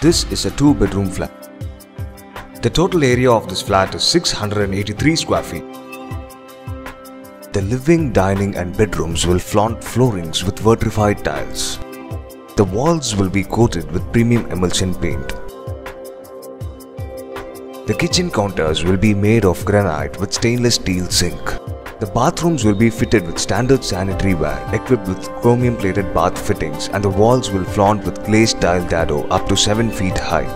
This is a two bedroom flat. The total area of this flat is 683 square feet. The living, dining and bedrooms will flaunt floorings with vitrified tiles. The walls will be coated with premium emulsion paint. The kitchen counters will be made of granite with stainless steel sink. The bathrooms will be fitted with standard sanitary ware, equipped with chromium-plated bath fittings and the walls will flaunt with glazed tile dado up to 7 feet high.